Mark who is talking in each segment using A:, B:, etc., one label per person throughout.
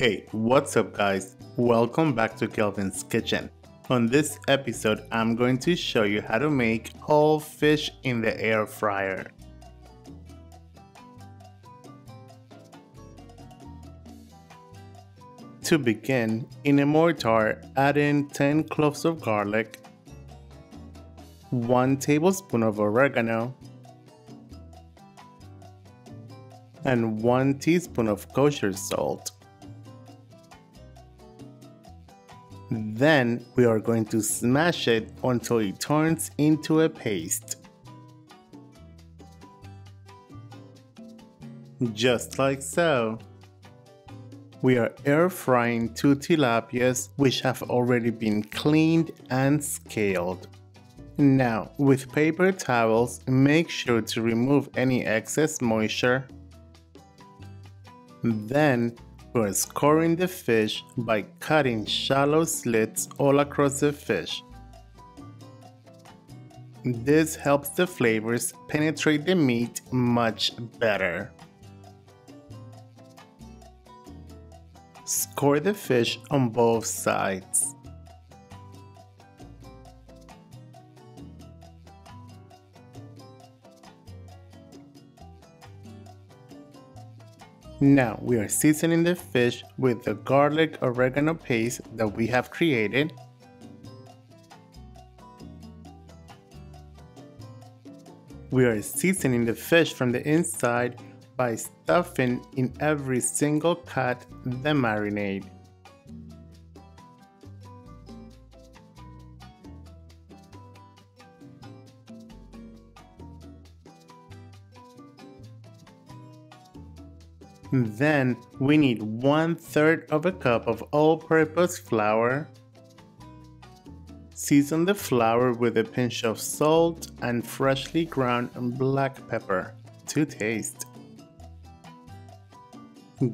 A: Hey, what's up guys? Welcome back to Kelvin's Kitchen. On this episode, I'm going to show you how to make whole fish in the air fryer. To begin, in a mortar, add in 10 cloves of garlic, 1 tablespoon of oregano, and 1 teaspoon of kosher salt. Then we are going to smash it until it turns into a paste. Just like so. We are air frying two tilapias which have already been cleaned and scaled. Now, with paper towels, make sure to remove any excess moisture. Then we're scoring the fish by cutting shallow slits all across the fish. This helps the flavors penetrate the meat much better. Score the fish on both sides. Now we are seasoning the fish with the garlic oregano paste that we have created. We are seasoning the fish from the inside by stuffing in every single cut the marinade. Then we need one third of a cup of all-purpose flour. Season the flour with a pinch of salt and freshly ground black pepper to taste.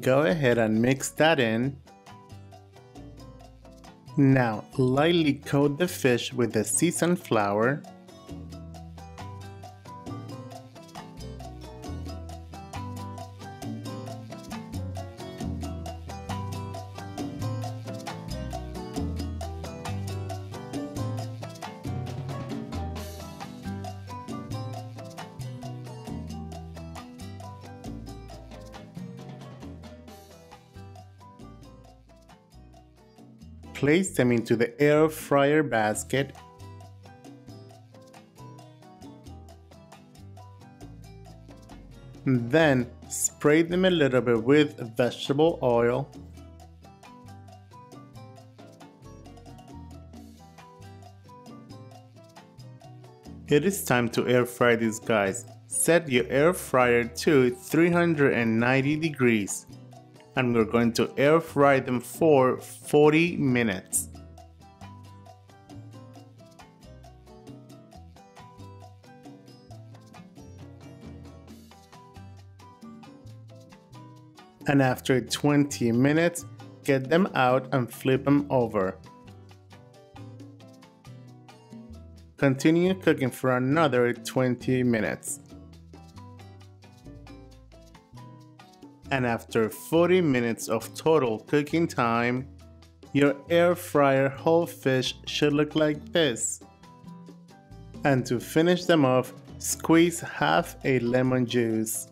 A: Go ahead and mix that in. Now lightly coat the fish with the seasoned flour Place them into the air fryer basket Then spray them a little bit with vegetable oil. It is time to air fry these guys. Set your air fryer to 390 degrees and we're going to air fry them for 40 minutes. And after 20 minutes, get them out and flip them over. Continue cooking for another 20 minutes. And after 40 minutes of total cooking time, your air fryer whole fish should look like this. And to finish them off, squeeze half a lemon juice.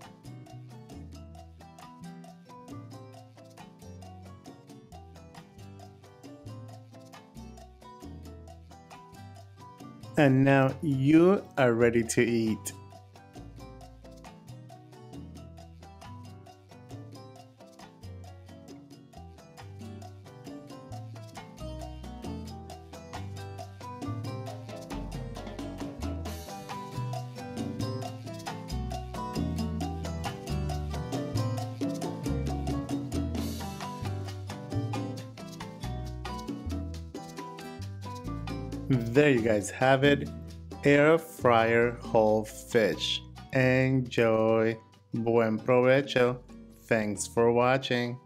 A: And now you are ready to eat. There you guys have it. Air fryer whole fish. Enjoy. Buen provecho. Thanks for watching.